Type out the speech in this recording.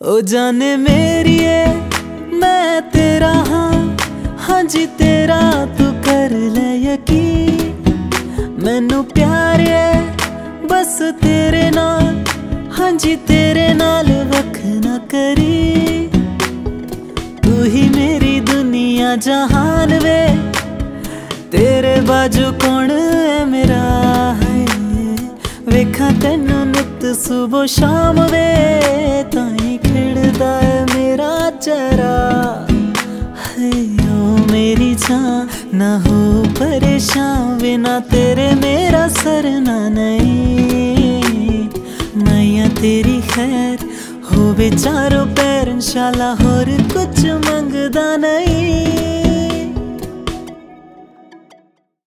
ਓ ਜਾਣੇ ਮੇਰੀਏ, ਮੈਂ ਤੇਰਾ ਹਾਂ। ਹਾਂਜੀ ਤੇਰਾ ਤੂੰ ਕਰ ਲੈ ਯਕੀਨ। ਮੈਨੂੰ ਪਿਆਰ ਏ ਬਸ ਤੇਰੇ ਨਾਲ। ਹਾਂਜੀ ਤੇਰੇ ਨਾਲ ਵਖ ਨਾ ਕਰੀ। ਤੂੰ ਹੀ ਮੇਰੀ ਦੁਨੀਆ ਜਹਾਨ ਵੇ। ਤੇਰੇ ਬਾਜੂ ਕੌਣ ਹੈ ਮੇਰਾ ਹੈ ਵੇਖਾਂ ਤੈਨੂੰ ਨਿਤ ਸਵੇਰ ਸ਼ਾਮ ਵੇ। ਮੇਰਾ ਚਰਾ ਹੈ ਓ ਮੇਰੀ ਜਾਨ ਨਾ ਹੋ ਪਰੇਸ਼ਾਨ ਬਿਨਾ ਤੇਰੇ ਮੇਰਾ ਸਰਨਾ ਨਹੀਂ ਮੈਂ ਤੇਰੀ ਖੈਰ ਹੋਵੇ ਚਾਰੋਂ ਪੈਰ ਇਨਸ਼ਾਅੱਲਾ ਹੋਰ ਕੁਝ ਮੰਗਦਾ ਨਹੀਂ